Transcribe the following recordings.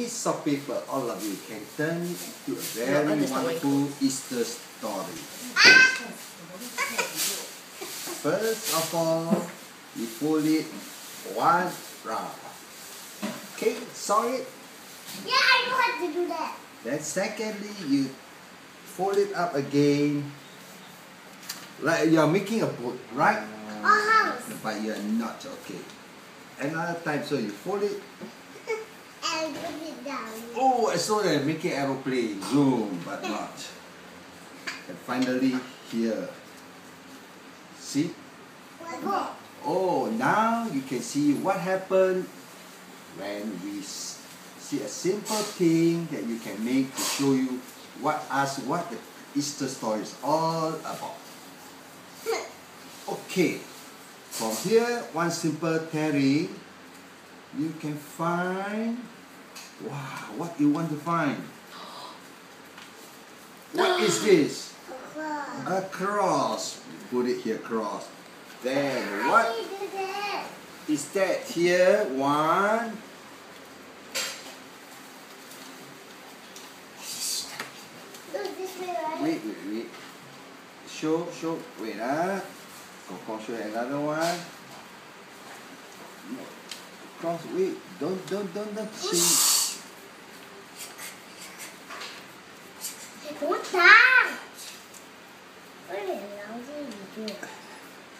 piece of paper, all of you can turn to a very wonderful Easter story. First of all, you fold it one round. Okay, saw it? Yeah, I know how to do that. Then secondly, you fold it up again. Like you are making a boat, right? A house. But you are not, okay. Another time, so you fold it. Put it down. Oh, I saw that making aeroplane, zoom, but not. And finally, here. See? Oh, now you can see what happened when we see a simple thing that you can make to show you what us what the Easter story is all about. Okay, from here, one simple theory, you can find, wow, what you want to find? What is this? Cross. A cross. Put it here, cross. Then what do do is that here? One. Look this way, right? Wait, wait, wait. Show, show. Wait, ah. Kong show another one. No. Cross. Wait. Don't, don't, don't, don't. See.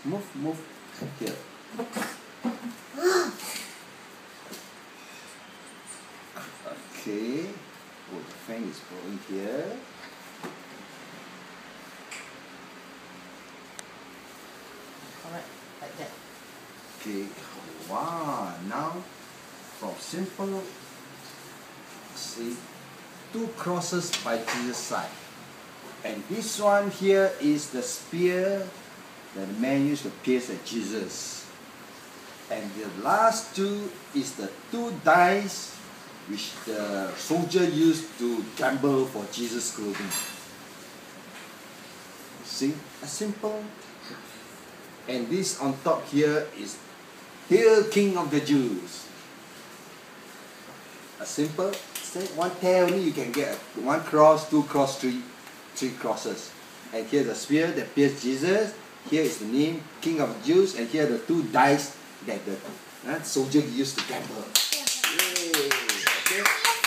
Move, move. Here. Okay. Oh, the fan is blowing here. Correct, like that. Okay, wow, now from simple, see, two crosses by Jesus side. And this one here is the spear that the man used to pierce at Jesus. And the last two is the two dice which the soldier used to gamble for Jesus' clothing. See, a simple and this on top here is Hail King of the Jews. A simple, say one pair only you can get one cross, two cross, three, three crosses. And here's a spear that pierced Jesus. Here is the name King of Jews, and here are the two dice that the uh, soldier used to gamble. Okay.